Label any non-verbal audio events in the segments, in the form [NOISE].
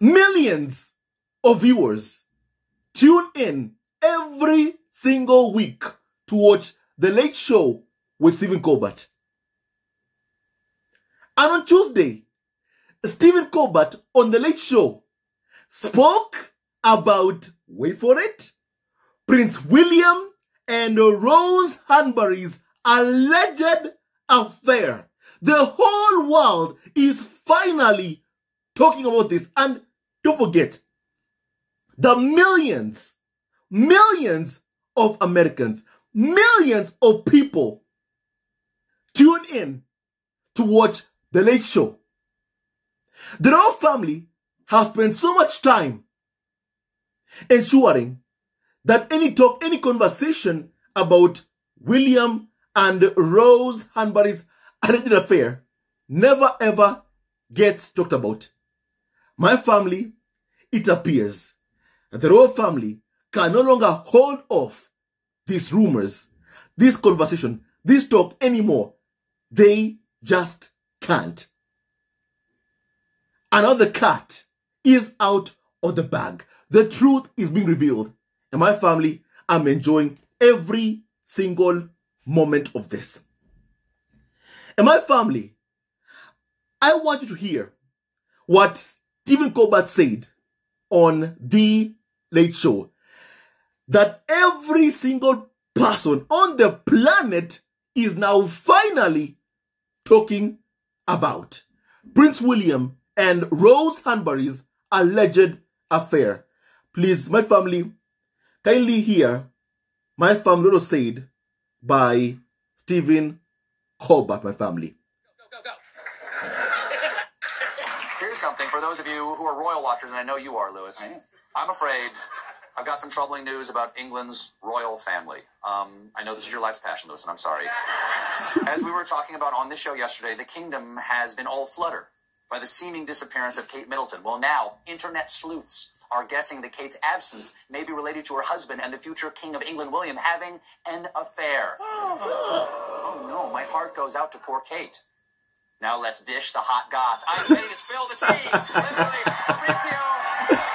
millions of viewers tune in every single week to watch The Late Show with Stephen Colbert. And on Tuesday, Stephen Colbert on The Late Show spoke about, wait for it, Prince William and Rose Hanbury's alleged affair. The whole world is finally talking about this. And don't forget, the millions, millions of Americans, millions of people tune in to watch The Late Show. The royal family has spent so much time ensuring that any talk, any conversation about William and Rose Hanbury's alleged affair never ever gets talked about. My family, it appears that the royal family can no longer hold off these rumors, this conversation, this talk anymore. They just can't. Another cat is out of the bag. The truth is being revealed. And my family, I'm enjoying every single moment of this. And my family, I want you to hear what Stephen Colbert said on The Late Show that every single person on the planet is now finally talking about Prince William and Rose Hanbury's alleged affair. Please, my family, kindly hear my family said by Stephen Colbert, my family. Go, go, go. Here's something for those of you who are royal watchers, and I know you are, Lewis. I'm afraid I've got some troubling news about England's royal family. Um, I know this is your life's passion, Lewis, and I'm sorry. [LAUGHS] As we were talking about on this show yesterday, the kingdom has been all flutter by the seeming disappearance of Kate Middleton. Well, now, internet sleuths are guessing that Kate's absence may be related to her husband and the future King of England, William, having an affair. [GASPS] oh no, my heart goes out to poor Kate. Now let's dish the hot goss. I'm ready to spill the tea. Literally,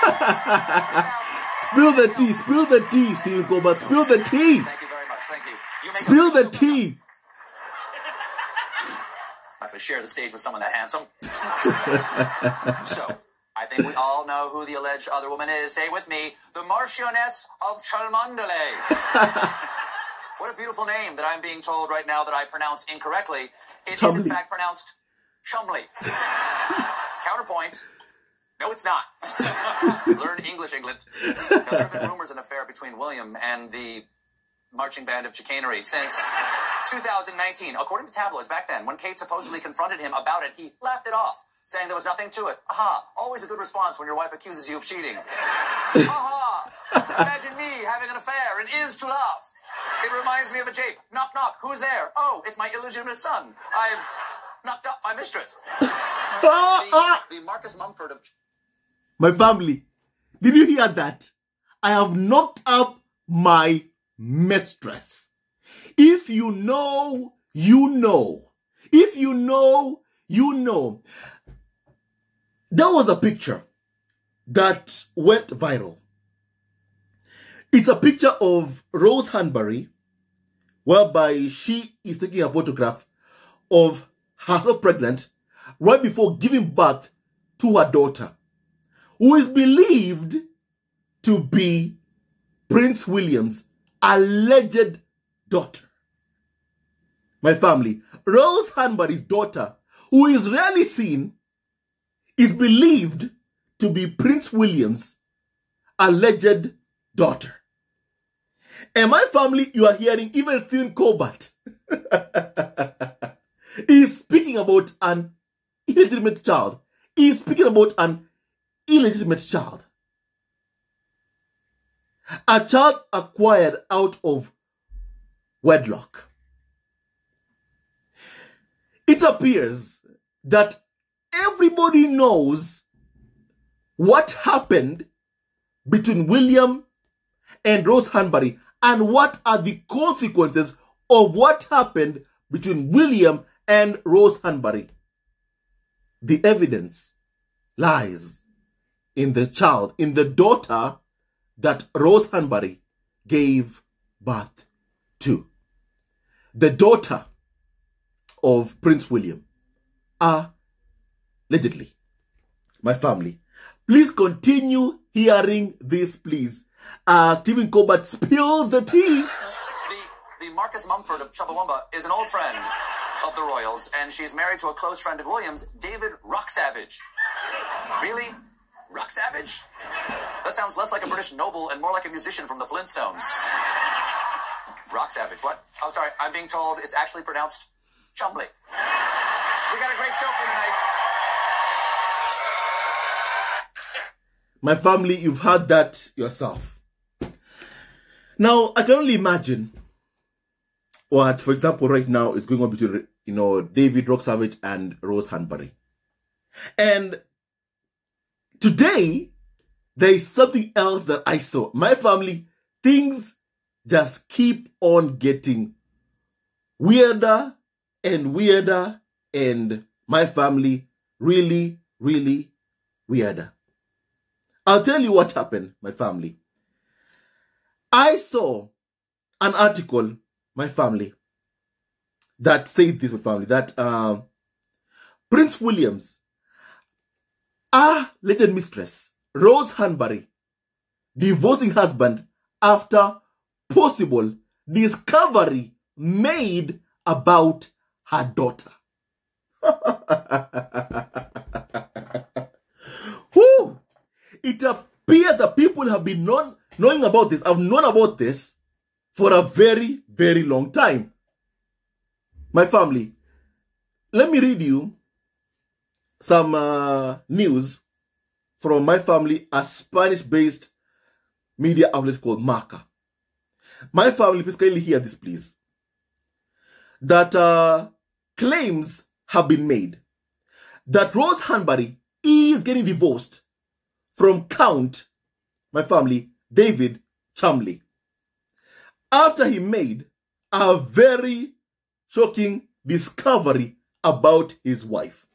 [LAUGHS] spill the tea, spill the tea, Stephen Colbert, spill the tea. Thank you very much, thank you. you spill the tea. Going to share the stage with someone that handsome. [LAUGHS] so, I think we all know who the alleged other woman is. Say with me, the Marchioness of Cholmondeley. [LAUGHS] what a beautiful name that I'm being told right now that I pronounced incorrectly. It Chumley. is in fact pronounced Chumley. [LAUGHS] Counterpoint. No, it's not. [LAUGHS] Learn English, England. Now, there have been rumors of an affair between William and the marching band of chicanery since 2019. According to tabloids back then, when Kate supposedly confronted him about it, he laughed it off saying there was nothing to it. Aha, always a good response when your wife accuses you of cheating. [LAUGHS] Aha, imagine me having an affair and is to laugh. It reminds me of a jape. Knock, knock, who's there? Oh, it's my illegitimate son. I've knocked up my mistress. [LAUGHS] the, uh, the Marcus Mumford of... My family, did you hear that? I have knocked up my mistress. If you know, you know. If you know, you know. There was a picture that went viral. It's a picture of Rose Hanbury, whereby she is taking a photograph of herself pregnant right before giving birth to her daughter, who is believed to be Prince William's alleged daughter. My family, Rose Hanbury's daughter, who is rarely seen is believed to be Prince William's alleged daughter. And my family, you are hearing even Stephen Colbert [LAUGHS] is speaking about an illegitimate child. He is speaking about an illegitimate child. A child acquired out of wedlock. It appears that everybody knows what happened between William and Rose Hanbury and what are the consequences of what happened between William and Rose Hanbury. The evidence lies in the child, in the daughter that Rose Hanbury gave birth to. The daughter of Prince William. Ah, allegedly. My family. Please continue hearing this, please. As Stephen Colbert spills the tea. The, the Marcus Mumford of Chumbawamba is an old friend of the Royals, and she's married to a close friend of William's, David Rocksavage. Really? Rocksavage? That sounds less like a British noble and more like a musician from the Flintstones. Rocksavage, what? I'm sorry, I'm being told it's actually pronounced Chumbly. We got a great show for tonight. My family, you've heard that yourself. Now, I can only imagine what, for example, right now is going on between, you know, David Rock Savage and Rose Hanbury. And today, there is something else that I saw. My family, things just keep on getting weirder and weirder, and my family really, really weirder. I'll tell you what happened, my family. I saw an article, my family, that said this, my family, that uh, Prince William's ah, latent mistress, Rose Hanbury, divorcing husband after possible discovery made about her daughter. [LAUGHS] Who? It appears that people have been known, knowing about this, I've known about this for a very, very long time. My family, let me read you some uh, news from my family, a Spanish based media outlet called Marca. My family, please kindly hear this, please. That uh, claims have been made that Rose Hanbury is getting divorced from Count, my family, David Cholmondeley, after he made a very shocking discovery about his wife.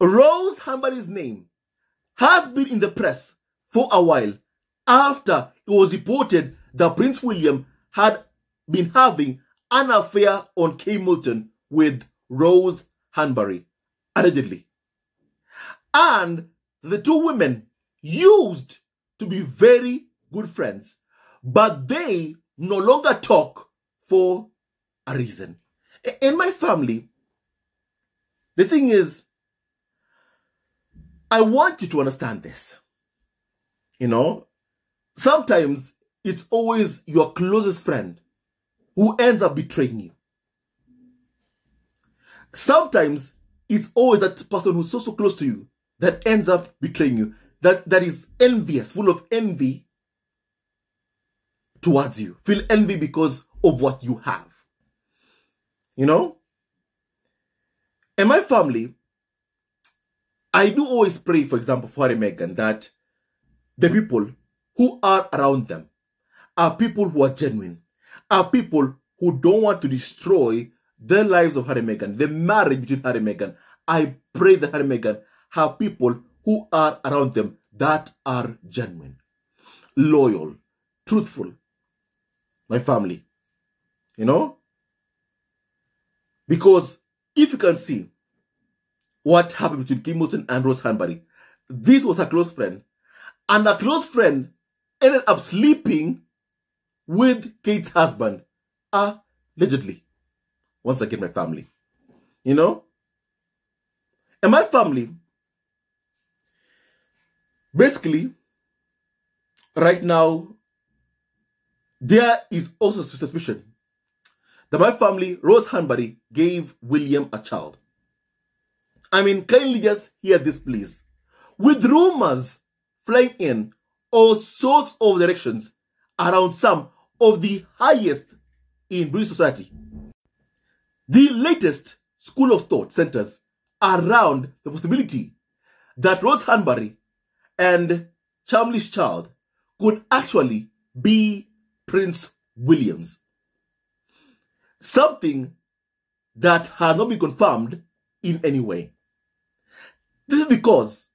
Rose Hanbury's name has been in the press for a while after it was reported that Prince William had been having an affair on Kate Middleton with Rose Hanbury, allegedly. And the two women used to be very good friends, but they no longer talk for a reason. In my family, the thing is, I want you to understand this. You know, sometimes it's always your closest friend who ends up betraying you. Sometimes it's always that person who's so, so close to you that ends up betraying you, that, that is envious, full of envy towards you. Feel envy because of what you have. You know? In my family, I do always pray, for example, for Harry Meghan, that the people who are around them are people who are genuine, are people who don't want to destroy the lives of Harry Meghan, the marriage between Harry Meghan. I pray that Harry Meghan have people who are around them that are genuine, loyal, truthful. My family. You know? Because if you can see what happened between Kate Middleton and Rose Hanbury, this was a close friend. And a close friend ended up sleeping with Kate's husband, allegedly. Once again, my family. You know? And my family, basically, right now, there is also suspicion that my family, Rose Hanbury, gave William a child. I mean, kindly just hear this, please. With rumors flying in all sorts of directions around some of the highest in British society. The latest school of thought centers around the possibility that Rose Hanbury and Cholmondeley's child could actually be Prince William's. Something that has not been confirmed in any way. This is because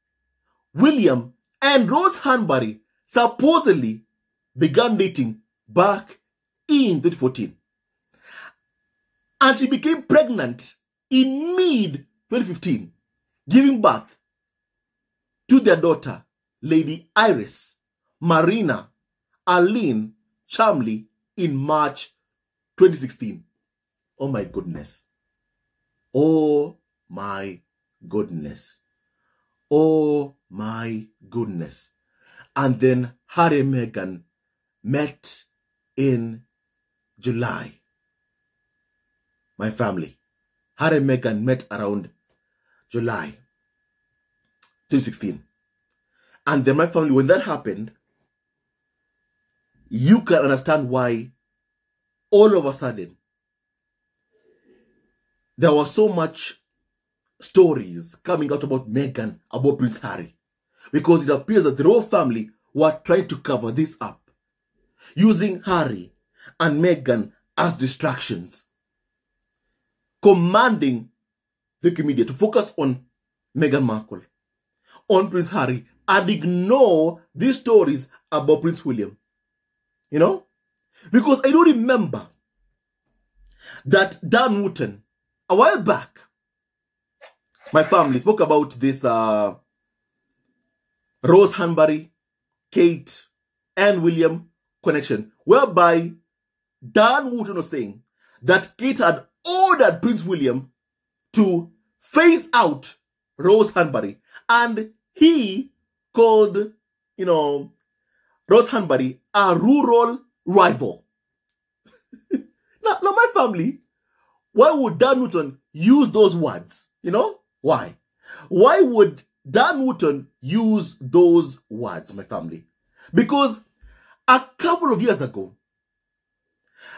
William and Rose Hanbury supposedly began dating back in 2014. And she became pregnant in mid 2015, giving birth to their daughter, Lady Iris Marina Aline Cholmondeley, in March 2016. Oh my goodness. Oh my goodness. Oh my goodness. And then Harry and Meghan met in July. My family. Harry and Meghan met around July 2016. And then my family, when that happened, you can understand why all of a sudden there was so much stories coming out about Meghan, about Prince Harry, because it appears that the royal family were trying to cover this up, using Harry and Meghan as distractions, commanding the media to focus on Meghan Markle, on Prince Harry, and ignore these stories about Prince William. You know? Because I do remember that Dan Wootton, a while back, my family spoke about this uh, Rose Hanbury, Kate, and William connection, whereby Dan Wootton was saying that Kate had ordered Prince William to phase out Rose Hanbury, and he called, you know, Rose Hanbury a rural rival. [LAUGHS] now, now, my family, why would Dan Wootton use those words? You know, why? Why would Dan Wootton use those words, my family? Because a couple of years ago,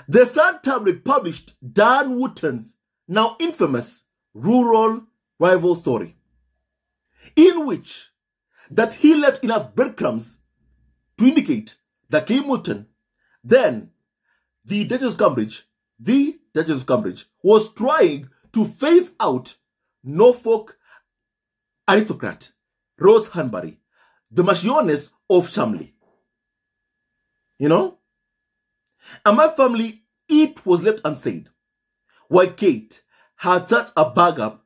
the Sun Tablet published Dan Wootton's now infamous rural rival story, in which that he left enough breadcrumbs to indicate that Kate Middleton, then the Duchess of Cambridge, the Duchess of Cambridge, was trying to phase out Norfolk aristocrat Rose Hanbury, the Marchioness of Cholmondeley. You know? And my family, it was left unsaid. Why Kate had such a bag up,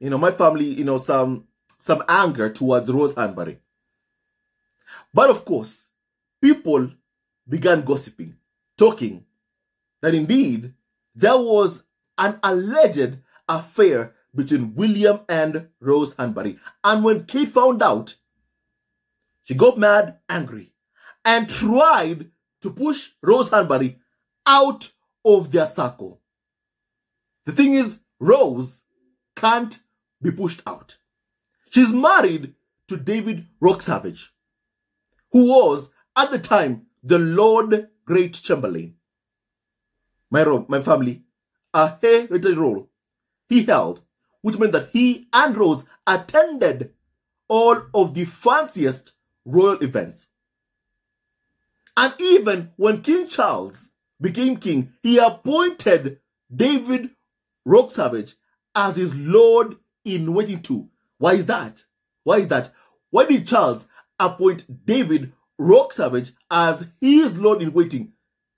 you know, my family, you know, some some anger towards Rose Hanbury. But of course, people began gossiping, talking that indeed there was an alleged affair between William and Rose Hanbury. And when Kate found out, she got mad, angry, and tried to push Rose Hanbury out of their circle. The thing is, Rose can't be pushed out. She's married to David Rock Savage, who was, at the time, the Lord Great Chamberlain. My, my family, a hereditary role he held, which meant that he and Rose attended all of the fanciest royal events. And even when King Charles became king, he appointed David Rock Savage as his lord in waiting too. Why is that? Why is that? Why did Charles appoint David Rock Savage as his lord in waiting?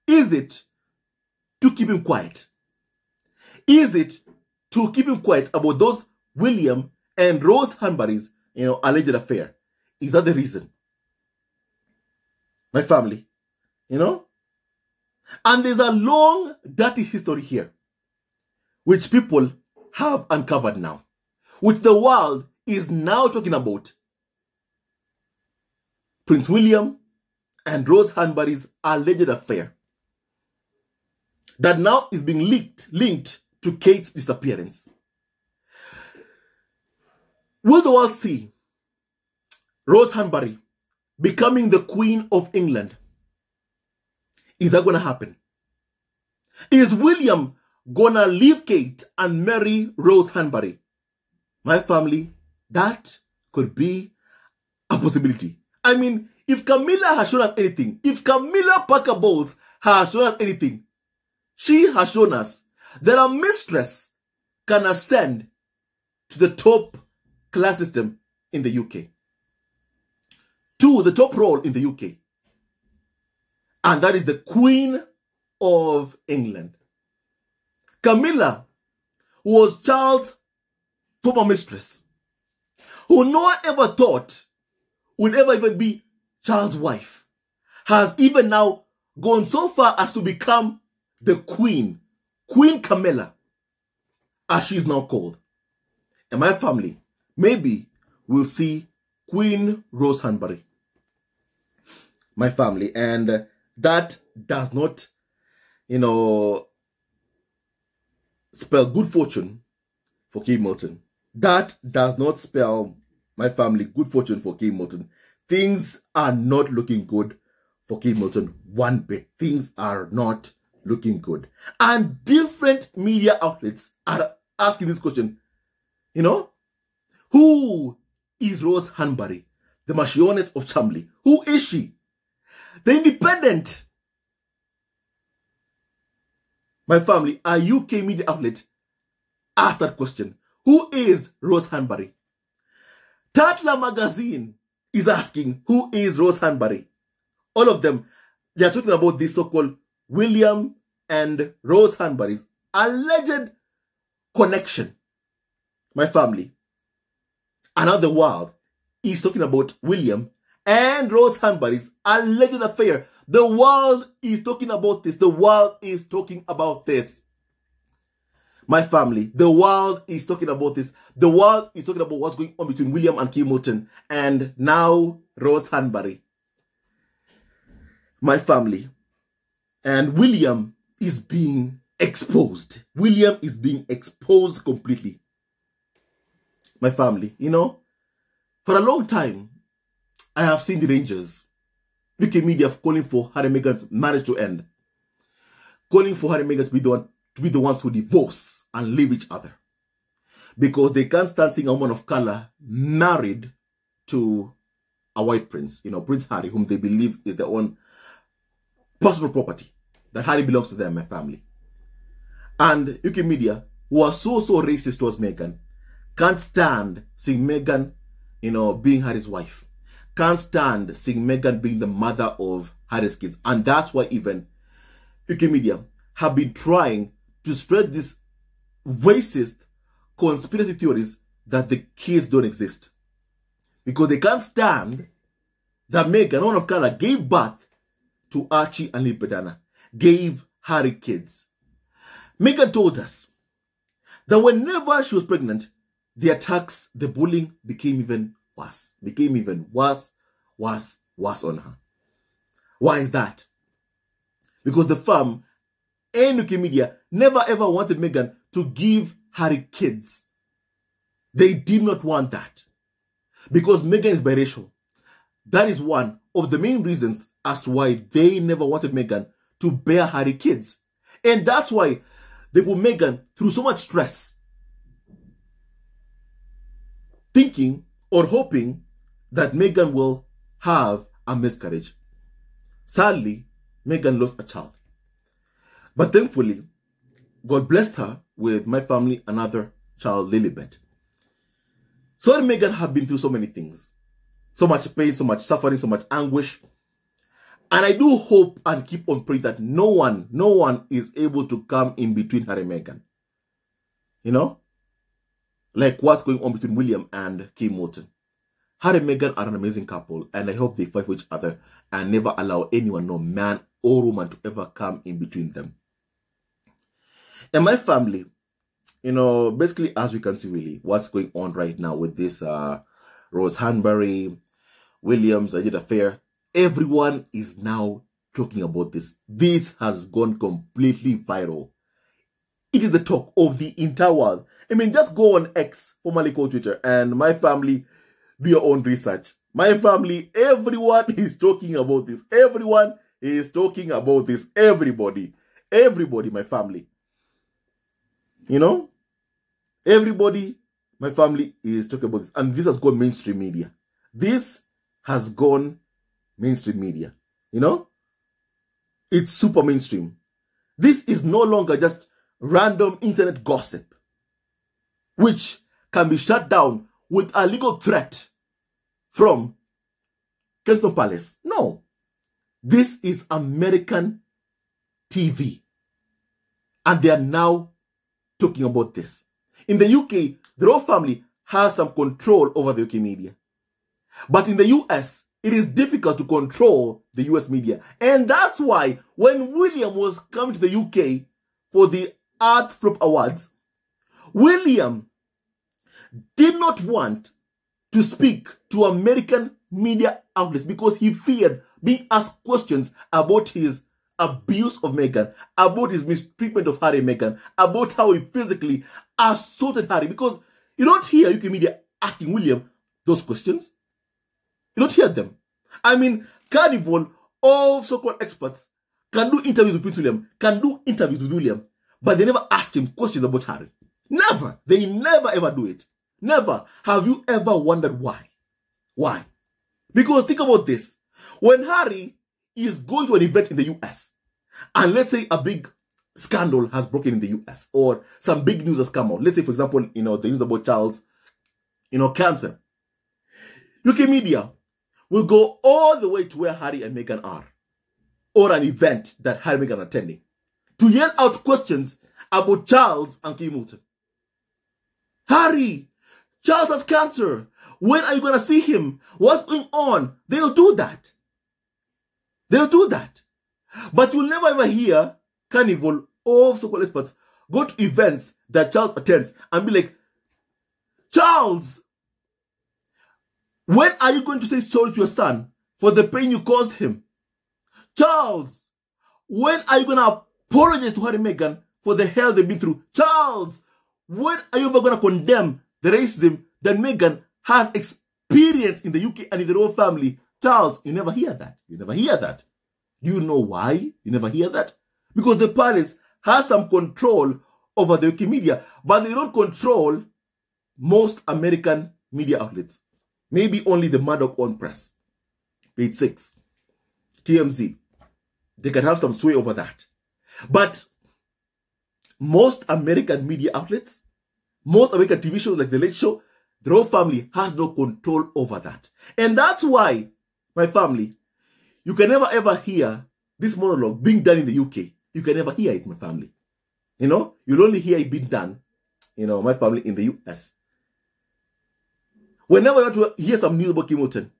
Is it to keep him quiet? Is it to keep him quiet about those William and Rose Hanbury's, you know, alleged affair? Is that the reason? My family, you know? And there's a long, dirty history here, which people have uncovered now, which the world is now talking about. Prince William and Rose Hanbury's alleged affair that now is being linked, linked to Kate's disappearance. Will the world see Rose Hanbury becoming the Queen of England? Is that going to happen? Is William going to leave Kate and marry Rose Hanbury? My family, that could be a possibility. I mean, if Camilla has shown us anything, if Camilla Parker Bowles has shown us anything, she has shown us that a mistress can ascend to the top class system in the UK. to the top role in the UK. And that is the Queen of England. Camilla was Charles' former mistress, who no one ever thought would ever even be Charles' wife, has even now gone so far as to become the Queen, Queen Camilla, as she's now called. And my family, maybe we'll see Queen Rose Hanbury. My family, and uh, that does not, you know, spell good fortune for Kate Middleton. That does not spell my family good fortune for Kate Middleton. Things are not looking good for Kate Middleton one bit. Things are not looking good. And different media outlets are asking this question. You know, who is Rose Hanbury, the Marchioness of Cholmondeley? Who is she? The Independent, my family, a UK media outlet, asked that question. Who is Rose Hanbury? Tatler magazine is asking, who is Rose Hanbury? All of them, they are talking about this so-called William and Rose Hanbury's alleged connection. My family. Another world is talking about William and Rose Hanbury's alleged affair. The world is talking about this. The world is talking about this. My family, the world is talking about this. The world is talking about what's going on between William and Kate Middleton and now Rose Hanbury. My family. And William is being exposed. William is being exposed completely. My family, you know, for a long time, I have seen the Rangers, UK media calling for Harry Meghan's marriage to end, calling for Harry Meghan to be the one to be the ones who divorce and leave each other, because they can't stand seeing a woman of color married to a white prince, you know, Prince Harry, whom they believe is their own personal property, that Harry belongs to them, my family. And UK media, who are so, so racist towards Meghan, can't stand seeing Meghan, you know, being Harry's wife. Can't stand seeing Meghan being the mother of Harry's kids. And that's why even UK media have been trying to spread these racist conspiracy theories that the kids don't exist. Because they can't stand that Meghan, one of color, gave birth to Archie and Lilibet Diana, gave Harry kids. Megan told us that whenever she was pregnant, the attacks, the bullying became even worse, became even worse, worse, worse on her. Why is that? Because the firm and UK media never ever wanted Meghan to give Harry kids. They did not want that. Because Megan is biracial. That is one of the main reasons as to why they never wanted Megan to bear Harry kids. And that's why they put Megan through so much stress. Thinking or hoping that Megan will have a miscarriage. Sadly, Megan lost a child. But thankfully, God blessed her with my family another child, Lilibet. So Meghan have been through so many things. So much pain, so much suffering, so much anguish. And I do hope and keep on praying that no one, no one is able to come in between her and Meghan. You know? Like what's going on between William and Kate Middleton. Harry and Meghan are an amazing couple, and I hope they fight for each other and never allow anyone, no man or woman, to ever come in between them. And my family, you know, basically, as we can see, really, what's going on right now with this uh, Rose Hanbury, Williams, I did affair, everyone is now talking about this. This has gone completely viral. It is the talk of the entire world. I mean, just go on X, formerly called Twitter, and my family, do your own research. My family, everyone is talking about this. Everyone is talking about this. Everybody, everybody, my family. You know, everybody, my family is talking about this. And this has gone mainstream media. This has gone mainstream media. You know, it's super mainstream. This is no longer just random internet gossip, which can be shut down with a legal threat from Kensington Palace. No. This is American TV. And they are now talking about this. In the UK, the royal family has some control over the UK media. But in the US, it is difficult to control the US media. And that's why when William was coming to the UK for the Earthshot Awards, William did not want to speak to American media outlets because he feared being asked questions about his abuse of Meghan, about his mistreatment of Harry Meghan, about how he physically assaulted Harry. Because you don't hear UK media asking William those questions. You don't hear them. I mean, Carnival, all so-called experts can do interviews with Prince William, can do interviews with William, but they never ask him questions about Harry. Never. They never ever do it. Never. Have you ever wondered why? Why? Because think about this. When Harry is going to an event in the US, and let's say a big scandal has broken in the US, or some big news has come out. Let's say, for example, you know, the news about Charles, you know, cancer. UK media will go all the way to where Harry and Meghan are, or an event that Harry and Meghan are attending, to yell out questions about Charles and Kate Middleton. Harry, Charles has cancer. When are you going to see him? What's going on? They'll do that. They'll do that. But you'll never ever hear Carnival or so-called experts go to events that Charles attends and be like, Charles, when are you going to say sorry to your son for the pain you caused him? Charles, when are you going to apologize to Harry Meghan for the hell they've been through? Charles, when are you ever going to condemn the racism that Meghan has experienced in the UK and in the royal family? Charles, you never hear that. You never hear that. Do you know why you never hear that? Because the palace has some control over the UK media, but they don't control most American media outlets. Maybe only the Murdoch owned press. Page 6. TMZ. They can have some sway over that. But most American media outlets, most American TV shows like The Late Show, the royal family has no control over that. And that's why, my family, you can never ever hear this monologue being done in the UK. You can never hear it, my family. You know, you'll only hear it being done, you know, my family in the US. Whenever you want to hear some news about Kate Middleton,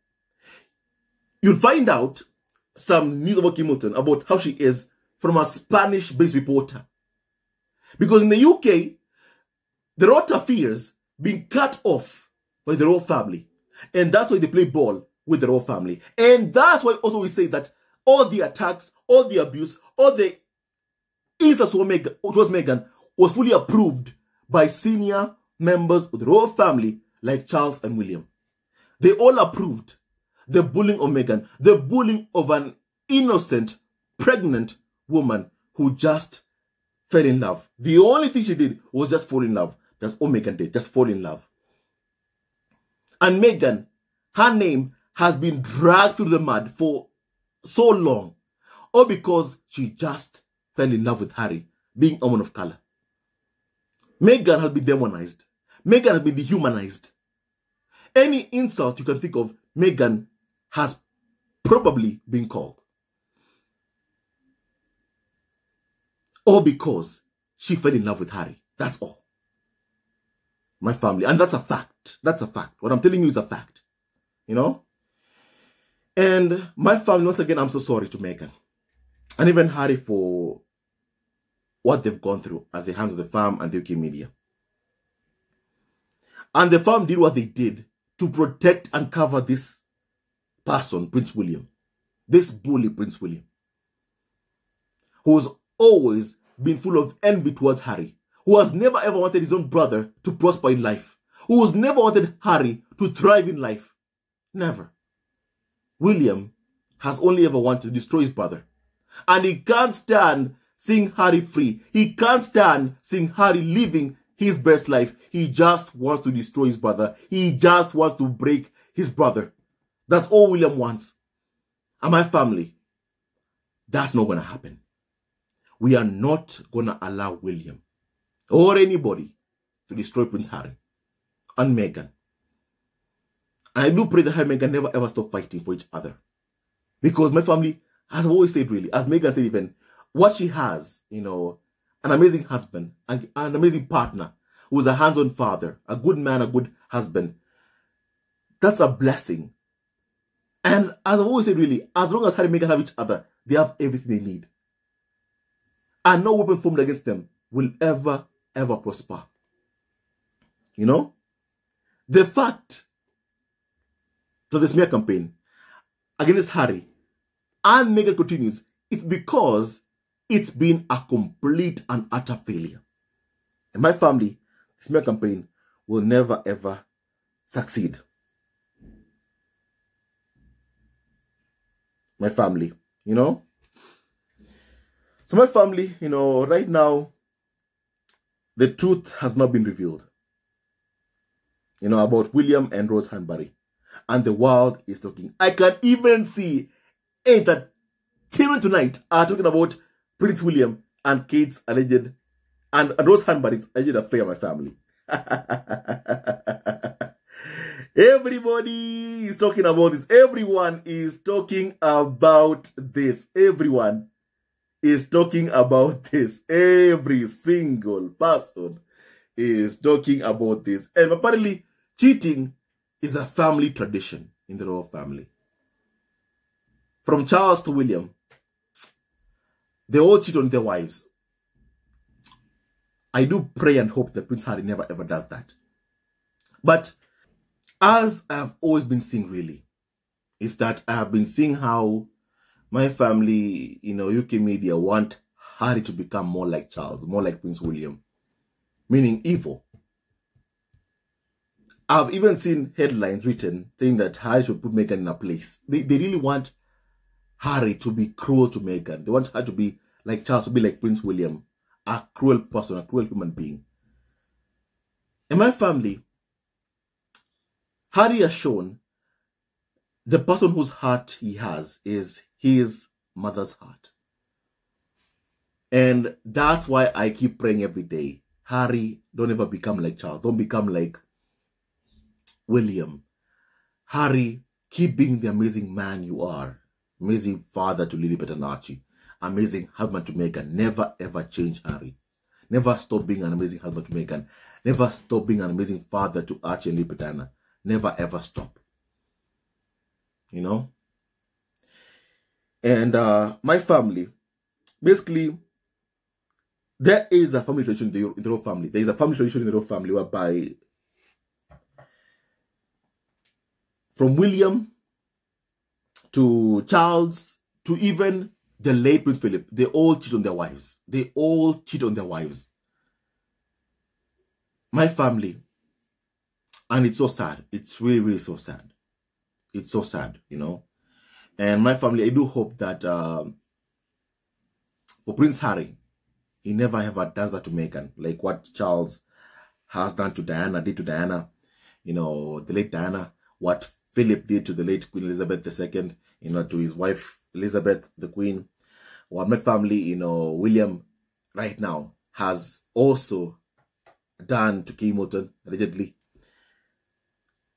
you'll find out some news about Kate Middleton, about how she is from a Spanish-based reporter. Because in the UK, the Rota fears being cut off by the royal family. And that's why they play ball with the royal family. And that's why also we say that all the attacks, all the abuse, all the towards Meghan was Megan was fully approved by senior members of the royal family like Charles and William. They all approved the bullying of Meghan, the bullying of an innocent, pregnant woman who just fell in love. The only thing she did was just fall in love. That's all Meghan did, just fall in love. And Meghan, her name has been dragged through the mud for so long, all because she just fell in love with Harry, being a woman of color. Meghan has been demonized. Meghan has been dehumanized. Any insult you can think of, Meghan has probably been called. All because she fell in love with Harry. That's all. My family. And that's a fact. That's a fact. What I'm telling you is a fact. You know? And my family, once again, I'm so sorry to Meghan. And even Harry for what they've gone through at the hands of the farm and the UK media. And the farm did what they did to protect and cover this person, Prince William. This bully, Prince William. Who's always been full of envy towards Harry. Who has never ever wanted his own brother to prosper in life. Who has never wanted Harry to thrive in life. Never. William has only ever wanted to destroy his brother. And he can't stand seeing Harry free. He can't stand seeing Harry living his best life. He just wants to destroy his brother. He just wants to break his brother. That's all William wants. And my family, that's not going to happen. We are not going to allow William or anybody to destroy Prince Harry and Meghan I do pray that Harry and Meghan never ever stop fighting for each other. Because my family, has always said, really, as Meghan said, even what she has, you know, an amazing husband, an, an amazing partner, who's a hands on father, a good man, a good husband. That's a blessing. And as I've always said, really, as long as Harry and Meghan have each other, they have everything they need. And no weapon formed against them will ever, ever prosper. You know? The fact that the smear campaign against Harry and Meghan continues, it's because it's been a complete and utter failure. And my family, the smear campaign will never ever succeed. My family, you know? So my family, you know, right now, the truth has not been revealed. You know, about William and Rose Hanbury. And the world is talking. I can even see entertainment tonight are talking about Prince William and Kate's alleged and, and Rose Hanbury's alleged affair, my family. [LAUGHS] Everybody is talking about this. Everyone is talking about this. Everyone is talking about this. Every single person is talking about this. And apparently, cheating is a family tradition in the royal family. From Charles to William, they all cheat on their wives. I do pray and hope that Prince Harry never ever does that. But as I have always been seeing, really, is that I have been seeing how my family, you know, UK media want Harry to become more like Charles, more like Prince William, meaning evil. I've even seen headlines written saying that Harry should put Meghan in a place. They, they really want Harry to be cruel to Meghan. They want her to be like Charles, to be like Prince William, a cruel person, a cruel human being. In my family, Harry has shown the person whose heart he has is his mother's heart. And that's why I keep praying every day. Harry, don't ever become like Charles. Don't become like William. Harry, keep being the amazing man you are. Amazing father to Lilibet and Archie. Amazing husband to Megan. Never ever change Harry. Never stop being an amazing husband to Meghan. Never stop being an amazing father to Archie and Lilibet Never ever stop. You know? And uh, my family, basically, there is a family tradition in the, in the royal family. There is a family tradition in the royal family whereby from William to Charles to even the late Prince Philip, they all cheat on their wives. They all cheat on their wives. My family, and it's so sad. It's really, really so sad. It's so sad, you know. And my family, I do hope that um, for Prince Harry, he never ever does that to Meghan, like what Charles has done to Diana, did to Diana, you know, the late Diana, what Philip did to the late Queen Elizabeth II, you know, to his wife Elizabeth, the Queen. My family, you know, William, right now, has also done to Kate Middleton, allegedly.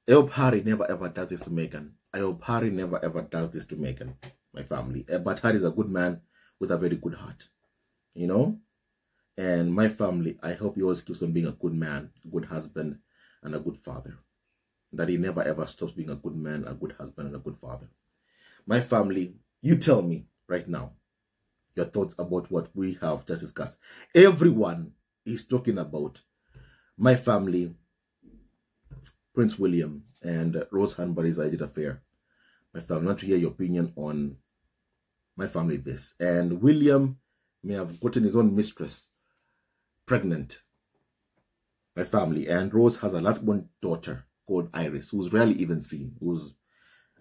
I hope Harry never ever does this to Meghan. I hope Harry never ever does this to Meghan, my family. Eh, but Harry is a good man with a very good heart, you know? And my family, I hope he always keeps on being a good man, a good husband, and a good father. That he never ever stops being a good man, a good husband, and a good father. My family, you tell me right now your thoughts about what we have just discussed. Everyone is talking about my family, Prince William, and Rose Hanbury's did affair. My family, I want to hear your opinion on my family this. And William may have gotten his own mistress pregnant. My family. And Rose has a last born daughter called Iris, who's rarely even seen, who's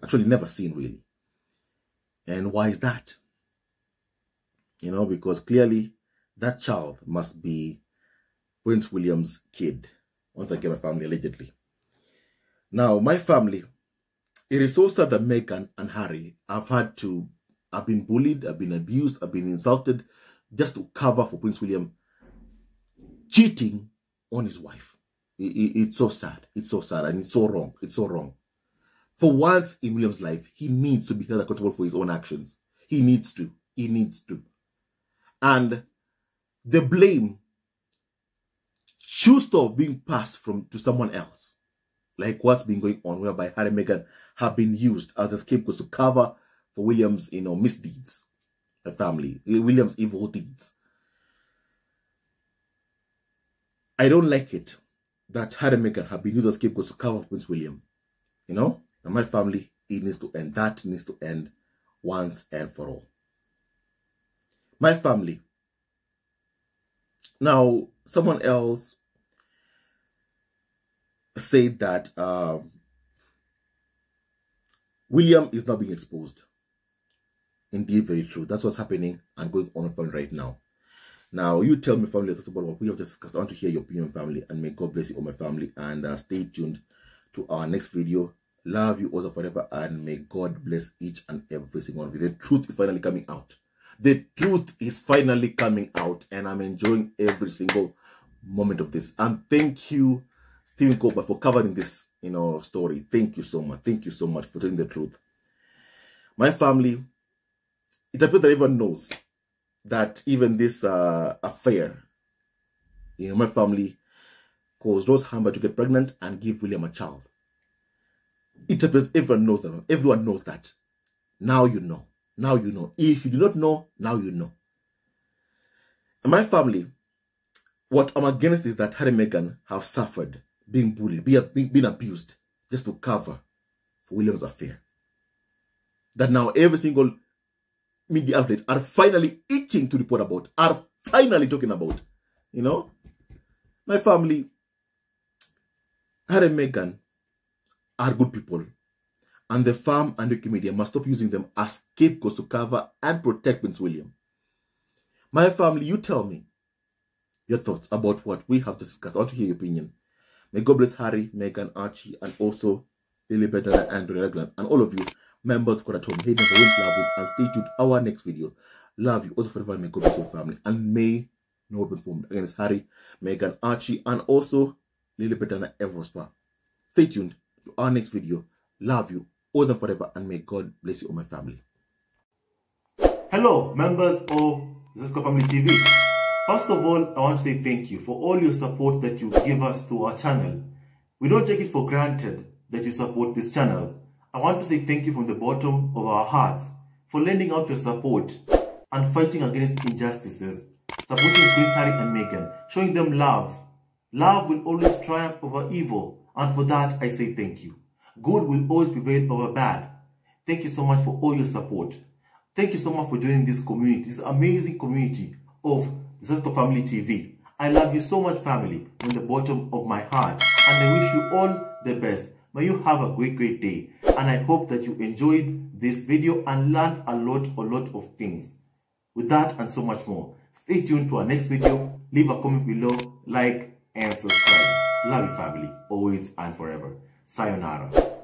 actually never seen really. And why is that? You know, because clearly that child must be Prince William's kid. Once again, my family allegedly. Now, my family, it is so sad that Meghan and Harry have had to, have been bullied, have been abused, have been insulted just to cover for Prince William cheating on his wife. It, it, it's so sad. It's so sad and it's so wrong. It's so wrong. For once in William's life, he needs to be held accountable for his own actions. He needs to. He needs to. And the blame should stop being passed from to someone else. Like what's been going on, whereby Harry and Meghan have been used as a scapegoat to cover for William's, you know, misdeeds, the family, William's evil deeds. I don't like it that Meghan have been used as scapegoats to cover Prince William. You know, and my family, it needs to end. That needs to end once and for all. My family. Now, someone else said that um, William is not being exposed. Indeed, very true. That's what's happening and going on right now. Now, you tell me, family, about what we have discussed. I want to hear your opinion, family, and may God bless you all, my family. And uh, stay tuned to our next video. Love you also forever, and may God bless each and every single one of you. The truth is finally coming out. The truth is finally coming out, and I'm enjoying every single moment of this. And thank you, Stephen Colbert, for covering this, you know, story. Thank you so much. Thank you so much for telling the truth. My family, it appears that everyone knows that even this uh, affair, know, my family caused Rose Hanbury to get pregnant and give William a child. It appears everyone knows that. Everyone knows that. Now you know. Now you know. If you do not know, now you know. In my family, what I'm against is that Harry and Meghan have suffered being bullied, being, being abused, just to cover for William's affair. That now every single media outlets are finally itching to report about, are finally talking about. You know? My family, Harry and Meghan are good people. And the Firm and the media must stop using them as scapegoats to cover and protect Prince William. My family, you tell me your thoughts about what we have discussed. I want to hear your opinion. May God bless Harry, Meghan, Archie, and also Lilibet and Raglan, and all of you members of Home. Hey, never wins love and stay tuned to our next video. Love you also forever. May God bless your family and may no weapon formed against Harry, Meghan, Archie, and also Lily and Everspa. Stay tuned to our next video. Love you always and forever, and may God bless you all my family. Hello, members of Zesco Family TV. First of all, I want to say thank you for all your support that you give us to our channel. We don't take it for granted that you support this channel. I want to say thank you from the bottom of our hearts for lending out your support and fighting against injustices, supporting Prince Harry and Meghan, showing them love. Love will always triumph over evil, and for that I say thank you. Good will always prevail over bad. Thank you so much for all your support. Thank you so much for joining this community, this amazing community of Zesco Family TV. I love you so much, family, from the bottom of my heart. And I wish you all the best. May you have a great, great day. And I hope that you enjoyed this video and learned a lot, a lot of things. With that and so much more, stay tuned to our next video. Leave a comment below, like, and subscribe. Love you, family, always and forever. Sayonara.